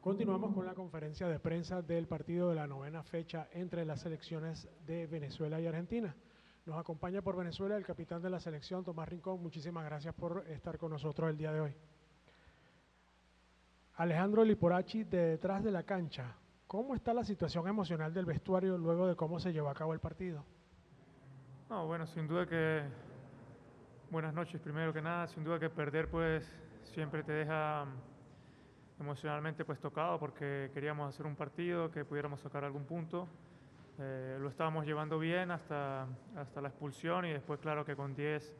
Continuamos con la conferencia de prensa del partido de la novena fecha entre las selecciones de Venezuela y Argentina. Nos acompaña por Venezuela el capitán de la selección, Tomás Rincón. Muchísimas gracias por estar con nosotros el día de hoy. Alejandro Liporachi, de detrás de la cancha, ¿cómo está la situación emocional del vestuario luego de cómo se llevó a cabo el partido? No, bueno, sin duda que buenas noches primero que nada, sin duda que perder pues siempre te deja emocionalmente pues tocado porque queríamos hacer un partido que pudiéramos sacar algún punto. Eh, lo estábamos llevando bien hasta, hasta la expulsión y después claro que con 10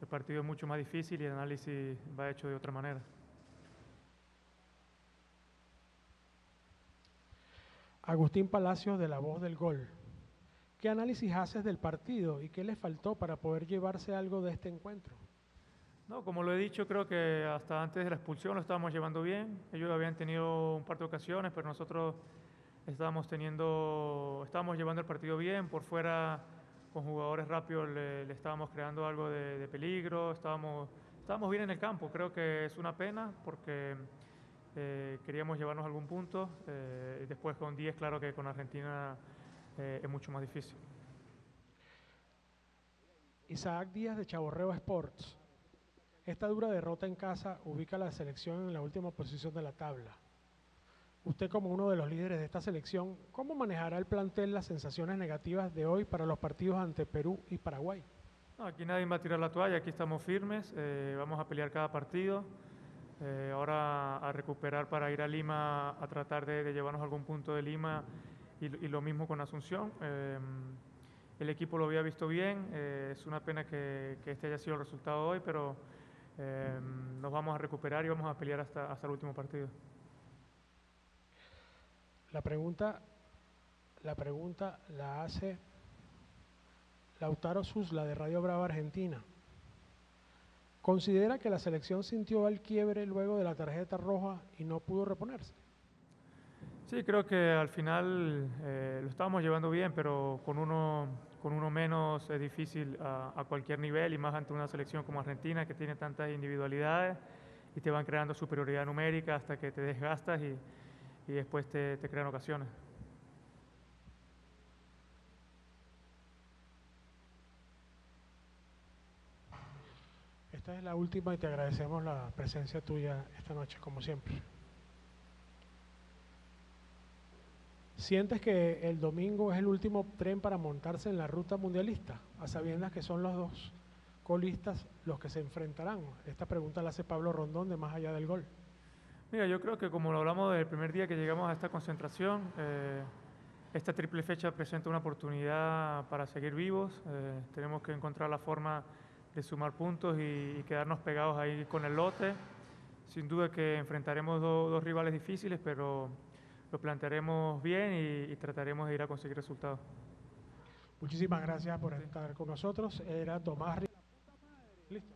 el partido es mucho más difícil y el análisis va hecho de otra manera. Agustín Palacios de La Voz del Gol. ¿Qué análisis haces del partido y qué le faltó para poder llevarse algo de este encuentro? No, como lo he dicho, creo que hasta antes de la expulsión lo estábamos llevando bien. Ellos habían tenido un par de ocasiones, pero nosotros estábamos teniendo, estábamos llevando el partido bien. Por fuera, con jugadores rápidos, le, estábamos creando algo de, peligro. Estábamos, estábamos bien en el campo. Creo que es una pena porque eh, queríamos llevarnos algún punto. Eh, después con 10, claro que con Argentina eh, es mucho más difícil. Isaac Díaz de Chaborreo Sports. Esta dura derrota en casa ubica a la selección en la última posición de la tabla. Usted como uno de los líderes de esta selección, ¿cómo manejará el plantel las sensaciones negativas de hoy para los partidos ante Perú y Paraguay? aquí nadie va a tirar la toalla, aquí estamos firmes, eh, vamos a pelear cada partido. Eh, ahora a recuperar para ir a Lima a tratar de, llevarnos algún punto de Lima y, lo mismo con Asunción. Eh, el equipo lo había visto bien, es una pena que, que este haya sido el resultado hoy, pero Em, nos vamos a recuperar y vamos a pelear hasta, hasta el último partido. La pregunta, la pregunta la hace Lautaro Susla de Radio Brava Argentina. ¿Considera que la selección sintió el quiebre luego de la tarjeta roja y no pudo reponerse? Sí, creo que al final eh, lo estábamos llevando bien, pero con uno, con uno menos es difícil a, cualquier nivel y más ante una selección como Argentina que tiene tantas individualidades y te van creando superioridad numérica hasta que te desgastas y, y después te, te crean ocasiones. Esta es la última y te agradecemos la presencia tuya esta noche, como siempre. ¿Sientes que el domingo es el último tren para montarse en la ruta mundialista, a sabiendas que son los dos colistas los que se enfrentarán? Esta pregunta la hace Pablo Rondón de Más Allá del Gol. Mira, yo creo que como lo hablamos desde el primer día que llegamos a esta concentración, eh, esta triple fecha presenta una oportunidad para seguir vivos. Eh, tenemos que encontrar la forma de sumar puntos y, quedarnos pegados ahí con el lote. Sin duda que enfrentaremos dos rivales difíciles, pero lo plantearemos bien y, trataremos de ir a conseguir resultados. Muchísimas gracias por estar con nosotros. Era Tomás. Listo.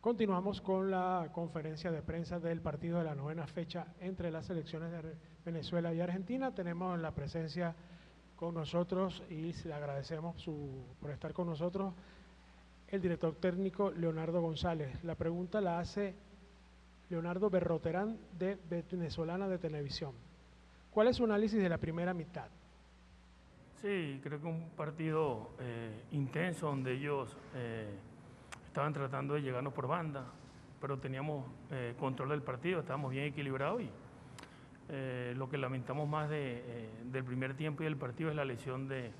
Continuamos con la conferencia de prensa del partido de la novena fecha entre las selecciones de Venezuela y Argentina. Tenemos la presencia con nosotros y le agradecemos su, por estar con nosotros el director técnico Leonardo González. La pregunta la hace Leonardo Berroterán de Venezolana de Televisión. ¿Cuál es su análisis de la primera mitad? Sí, creo que un partido eh, intenso donde ellos eh, estaban tratando de llegarnos por banda, pero teníamos eh, control del partido, estábamos bien equilibrados y lo que lamentamos más del primer tiempo y del partido es la lesión de,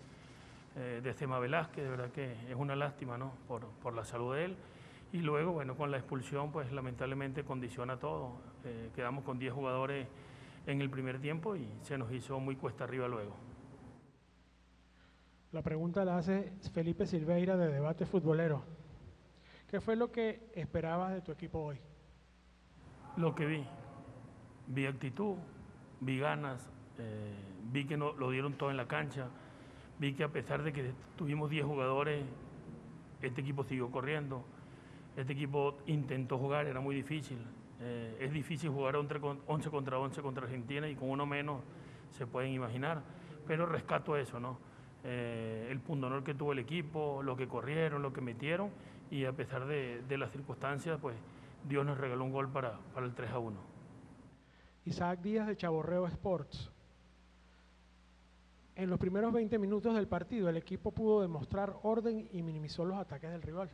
eh, de Cema Velázquez, de verdad que es una lástima ¿no? por, por, la salud de él. Y luego, bueno, con la expulsión, pues lamentablemente condiciona todo. Eh, quedamos con 10 jugadores en el primer tiempo y se nos hizo muy cuesta arriba luego. La pregunta la hace Felipe Silveira de Debate Futbolero. ¿Qué fue lo que esperabas de tu equipo hoy? Lo que vi. Vi actitud, vi ganas, eh, vi que no, lo dieron todo en la cancha vi que a pesar de que tuvimos 10 jugadores, este equipo siguió corriendo. Este equipo intentó jugar, era muy difícil. Eh, es difícil jugar 11 contra 11 contra Argentina y con uno menos se pueden imaginar. Pero rescato eso, ¿no? eh, el pundonor que tuvo el equipo, lo que corrieron, lo que metieron y a pesar de, las circunstancias, pues Dios nos regaló un gol para, para el 3 a 1. Isaac Díaz de Chaborreo Sports. En los primeros 20 minutos del partido, el equipo pudo demostrar orden y minimizó los ataques del rival.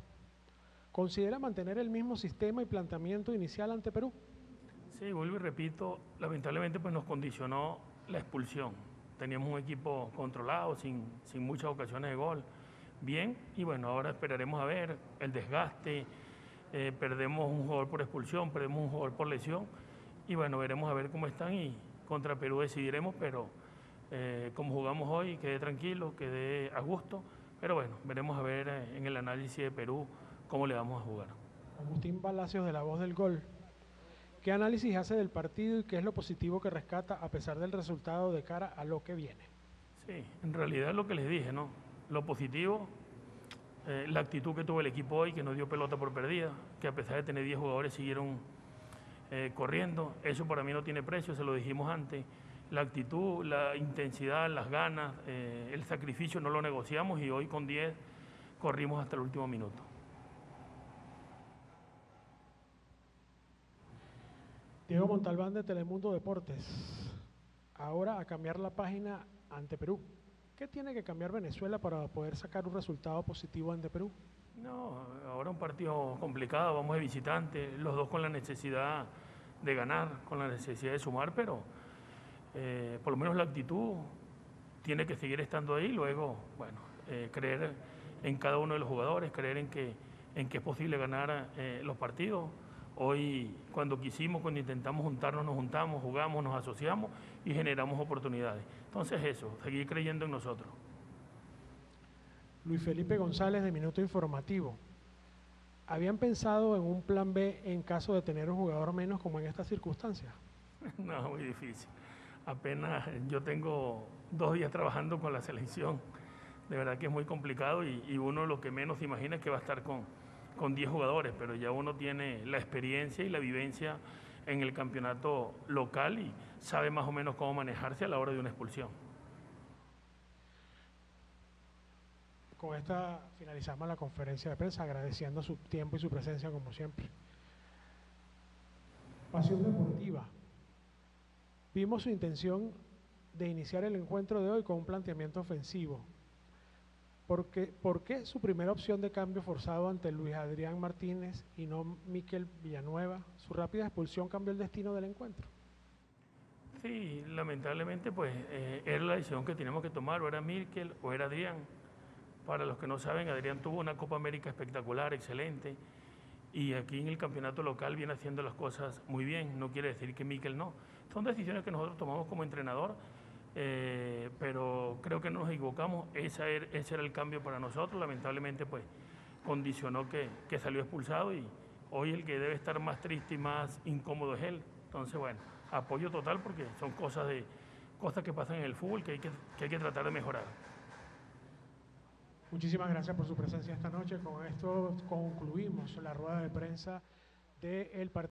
¿Considera mantener el mismo sistema y planteamiento inicial ante Perú? Sí, vuelvo y repito, lamentablemente pues nos condicionó la expulsión. Teníamos un equipo controlado, sin, sin muchas ocasiones de gol. Bien, y bueno, ahora esperaremos a ver el desgaste. Eh, perdemos un jugador por expulsión, perdemos un jugador por lesión. Y bueno, veremos a ver cómo están y contra Perú decidiremos, pero eh, como jugamos hoy, quedé tranquilo, quedé a gusto. Pero bueno, veremos a ver eh, en el análisis de Perú cómo le vamos a jugar. Agustín Palacios de la voz del gol. ¿Qué análisis hace del partido y qué es lo positivo que rescata a pesar del resultado de cara a lo que viene? Sí, en realidad es lo que les dije, ¿no? Lo positivo, eh, la actitud que tuvo el equipo hoy, que no dio pelota por perdida, que a pesar de tener 10 jugadores siguieron eh, corriendo, eso para mí no tiene precio, se lo dijimos antes. La actitud, la intensidad, las ganas, eh, el sacrificio no lo negociamos y hoy con 10 corrimos hasta el último minuto. Diego Montalbán de Telemundo Deportes. Ahora a cambiar la página ante Perú. ¿Qué tiene que cambiar Venezuela para poder sacar un resultado positivo ante Perú? No, ahora un partido complicado, vamos de visitante, los dos con la necesidad de ganar, con la necesidad de sumar, pero eh, por lo menos la actitud tiene que seguir estando ahí, luego, bueno, eh, creer en cada uno de los jugadores, creer en que, en que es posible ganar eh, los partidos. Hoy, cuando quisimos, cuando intentamos juntarnos, nos juntamos, jugamos, nos asociamos y generamos oportunidades. Entonces eso, seguir creyendo en nosotros. Luis Felipe González de Minuto Informativo. ¿Habían pensado en un plan B en caso de tener un jugador menos como en estas circunstancias? No, muy difícil. Apenas yo tengo dos días trabajando con la selección. De verdad que es muy complicado y, uno lo que menos imagina es que va a estar con, con 10 jugadores, pero ya uno tiene la experiencia y la vivencia en el campeonato local y sabe más o menos cómo manejarse a la hora de una expulsión. Con esta finalizamos la conferencia de prensa agradeciendo su tiempo y su presencia como siempre. Pasión deportiva. Vimos su intención de iniciar el encuentro de hoy con un planteamiento ofensivo, ¿Por qué, su primera opción de cambio forzado ante Luis Adrián Martínez y no Miquel Villanueva? ¿Su rápida expulsión cambió el destino del encuentro? Sí, lamentablemente pues eh, era la decisión que teníamos que tomar, o era Miquel o era Adrián. Para los que no saben, Adrián tuvo una Copa América espectacular, excelente, y aquí en el campeonato local viene haciendo las cosas muy bien, no quiere decir que Miquel no. Son decisiones que nosotros tomamos como entrenador eh, pero creo que no nos equivocamos, ese era, ese era el cambio para nosotros, lamentablemente pues condicionó que, que, salió expulsado y hoy el que debe estar más triste y más incómodo es él. Entonces, bueno, apoyo total porque son cosas, de, cosas que pasan en el fútbol que hay que, que hay que tratar de mejorar. Muchísimas gracias por su presencia esta noche. Con esto concluimos la rueda de prensa del partido.